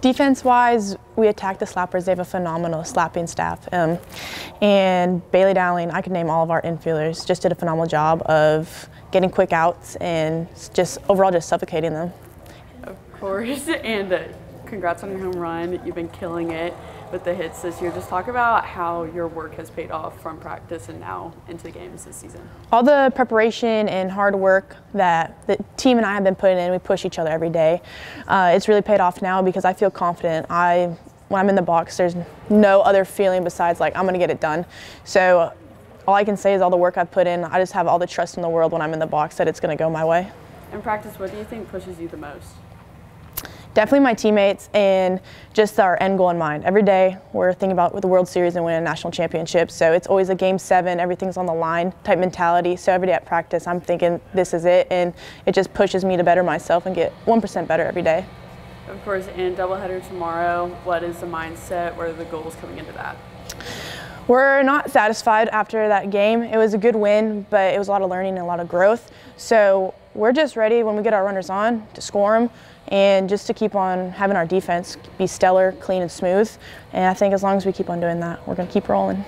Defense-wise, we attack the slappers. They have a phenomenal slapping staff. Um, and Bailey Dowling, I could name all of our infielders, just did a phenomenal job of getting quick outs and just overall just suffocating them. Of course, and uh, congrats on your home run. You've been killing it with the hits this year. Just talk about how your work has paid off from practice and now into the games this season. All the preparation and hard work that the team and I have been putting in, we push each other every day. Uh, it's really paid off now because I feel confident. I, when I'm in the box, there's no other feeling besides like I'm going to get it done. So all I can say is all the work I've put in. I just have all the trust in the world when I'm in the box that it's going to go my way. In practice, what do you think pushes you the most? Definitely my teammates and just our end goal in mind. Every day we're thinking about with the World Series and winning a national championship. So it's always a game seven, everything's on the line type mentality. So every day at practice I'm thinking this is it and it just pushes me to better myself and get 1% better every day. Of course, and doubleheader tomorrow, what is the mindset? What are the goals coming into that? We're not satisfied after that game. It was a good win, but it was a lot of learning and a lot of growth. So we're just ready when we get our runners on to score them and just to keep on having our defense be stellar, clean, and smooth. And I think as long as we keep on doing that, we're going to keep rolling.